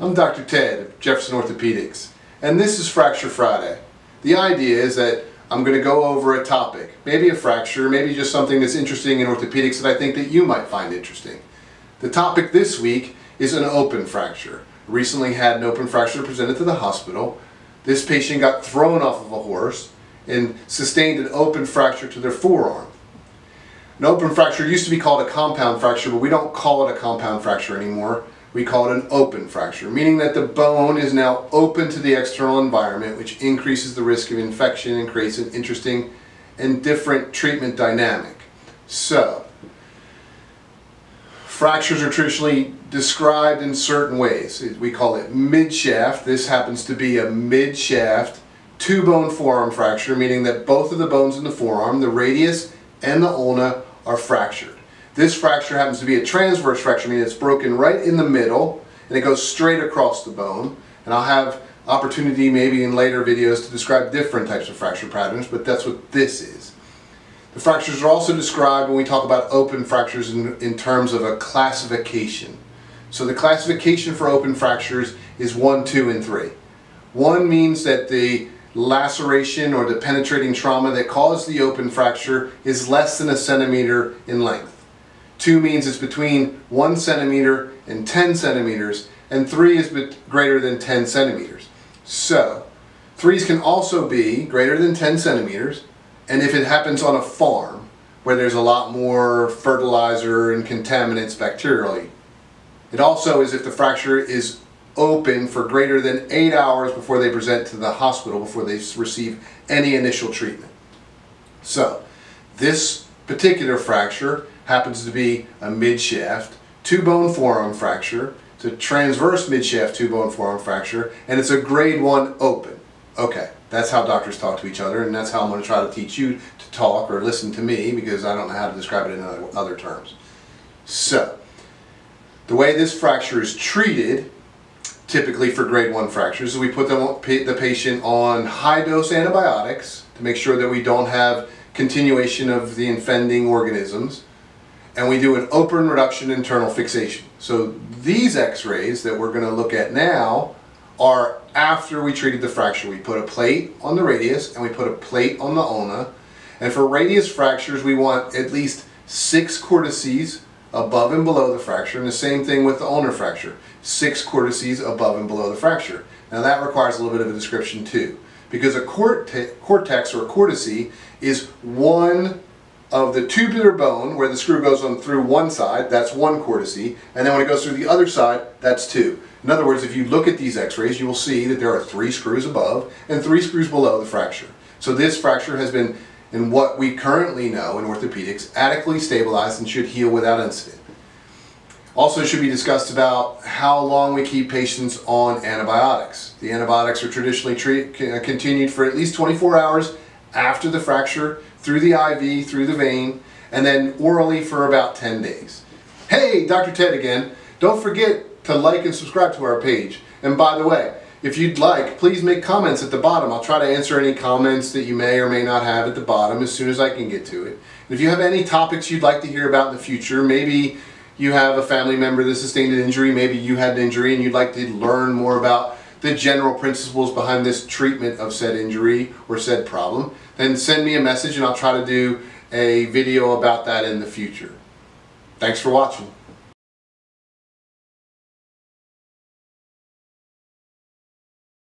I'm Dr. Ted of Jefferson Orthopedics, and this is Fracture Friday. The idea is that I'm going to go over a topic, maybe a fracture, maybe just something that's interesting in orthopedics that I think that you might find interesting. The topic this week is an open fracture. Recently had an open fracture presented to the hospital. This patient got thrown off of a horse and sustained an open fracture to their forearm. An open fracture used to be called a compound fracture, but we don't call it a compound fracture anymore we call it an open fracture, meaning that the bone is now open to the external environment, which increases the risk of infection and creates an interesting and different treatment dynamic. So, fractures are traditionally described in certain ways. We call it midshaft. This happens to be a midshaft two bone forearm fracture, meaning that both of the bones in the forearm, the radius and the ulna, are fractured. This fracture happens to be a transverse fracture, meaning it's broken right in the middle and it goes straight across the bone. And I'll have opportunity maybe in later videos to describe different types of fracture patterns, but that's what this is. The fractures are also described when we talk about open fractures in, in terms of a classification. So the classification for open fractures is 1, 2, and 3. 1 means that the laceration or the penetrating trauma that caused the open fracture is less than a centimeter in length. Two means it's between one centimeter and 10 centimeters, and three is greater than 10 centimeters. So, threes can also be greater than 10 centimeters, and if it happens on a farm where there's a lot more fertilizer and contaminants bacterially, it also is if the fracture is open for greater than eight hours before they present to the hospital, before they receive any initial treatment. So, this particular fracture happens to be a midshaft, two bone forearm fracture, it's a transverse midshaft two bone forearm fracture, and it's a grade one open. Okay, that's how doctors talk to each other, and that's how I'm going to try to teach you to talk or listen to me because I don't know how to describe it in other, terms. So, the way this fracture is treated, typically for grade one fractures, is we put the, the patient on high dose antibiotics to make sure that we don't have continuation of the offending organisms and we do an open reduction internal fixation. So these x-rays that we're going to look at now are after we treated the fracture. We put a plate on the radius and we put a plate on the ulna. And for radius fractures, we want at least six cortices above and below the fracture. And the same thing with the ulnar fracture, six cortices above and below the fracture. Now that requires a little bit of a description too. Because a cortex or a cortice is one of the tubular bone where the screw goes on through one side, that's one cortice, and then when it goes through the other side, that's two. In other words, if you look at these x-rays, you will see that there are three screws above and three screws below the fracture. So this fracture has been, in what we currently know in orthopedics, adequately stabilized and should heal without incident. Also should be discussed about how long we keep patients on antibiotics. The antibiotics are traditionally treat, continued for at least 24 hours after the fracture through the IV, through the vein, and then orally for about 10 days. Hey, Dr. Ted again. Don't forget to like and subscribe to our page. And by the way, if you'd like, please make comments at the bottom. I'll try to answer any comments that you may or may not have at the bottom as soon as I can get to it. And if you have any topics you'd like to hear about in the future, maybe you have a family member that sustained an injury, maybe you had an injury and you'd like to learn more about the general principles behind this treatment of said injury or said problem, then send me a message and I'll try to do a video about that in the future. Thanks for watching.